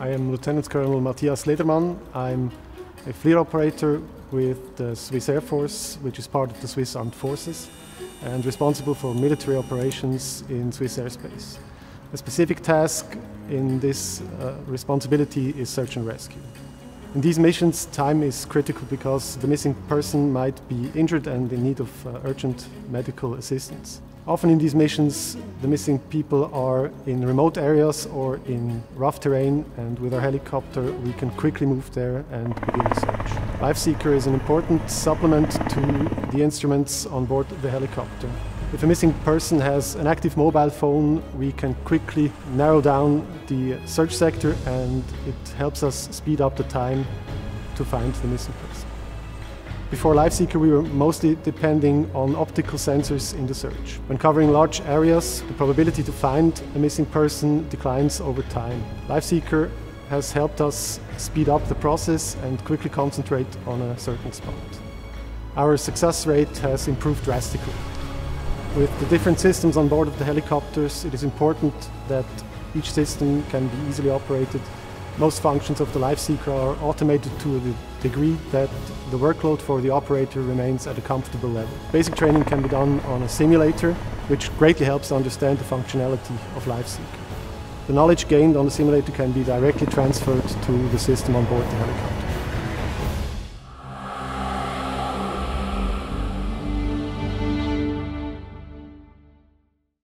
I am Lieutenant Colonel Matthias Ledermann. I'm a FLIR operator with the Swiss Air Force, which is part of the Swiss Armed Forces, and responsible for military operations in Swiss airspace. A specific task in this uh, responsibility is search and rescue. In these missions, time is critical because the missing person might be injured and in need of uh, urgent medical assistance. Often in these missions, the missing people are in remote areas or in rough terrain, and with our helicopter, we can quickly move there and begin the search. LifeSeeker is an important supplement to the instruments on board the helicopter. If a missing person has an active mobile phone, we can quickly narrow down the search sector and it helps us speed up the time to find the missing person. Before LifeSeeker, we were mostly depending on optical sensors in the search. When covering large areas, the probability to find a missing person declines over time. LifeSeeker has helped us speed up the process and quickly concentrate on a certain spot. Our success rate has improved drastically. With the different systems on board of the helicopters, it is important that each system can be easily operated most functions of the LifeSeeker are automated to the degree that the workload for the operator remains at a comfortable level. Basic training can be done on a simulator, which greatly helps understand the functionality of LifeSeeker. The knowledge gained on the simulator can be directly transferred to the system on board the helicopter.